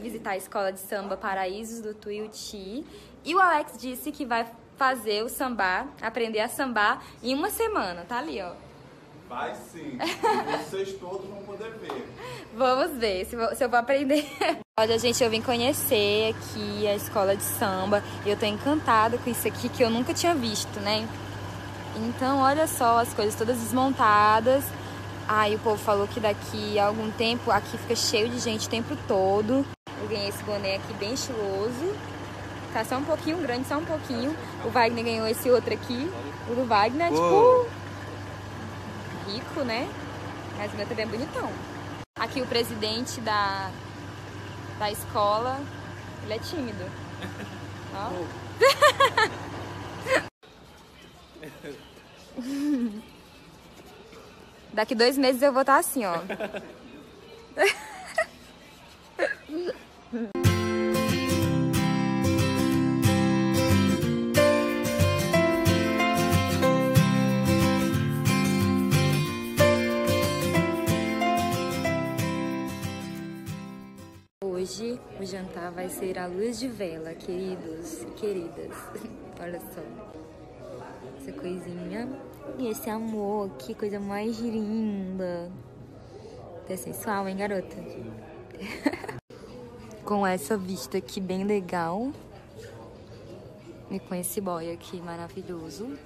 visitar a escola de samba Paraísos do Tuiuti. E o Alex disse que vai fazer o samba, aprender a sambar em uma semana. Tá ali, ó. Vai sim. Vocês todos vão poder ver. Vamos ver se, vou- se eu vou aprender. Olha, gente, eu vim conhecer aqui a escola de samba. E eu tô encantada com isso aqui que eu nunca tinha visto, né? Então, olha só, as coisas todas desmontadas. Aí o povo falou que daqui a algum tempo aqui fica cheio de gente o tempo todo. Eu ganhei esse boné aqui bem estiloso. Tá só um pouquinho grande, só um pouquinho. O Wagner ganhou esse outro aqui. O do Wagner, é tipo, rico, né? Mas o meu também é bonitão. Aqui o presidente da, da escola, ele é tímido. Ó. Daqui dois meses eu vou estar assim, ó. Hoje o jantar vai ser à luz de vela, queridos e queridas. Olha só. Essa coisinha. E esse amor, que coisa mais linda. É sensual, hein, garota? com essa vista aqui bem legal. E com esse boy aqui maravilhoso.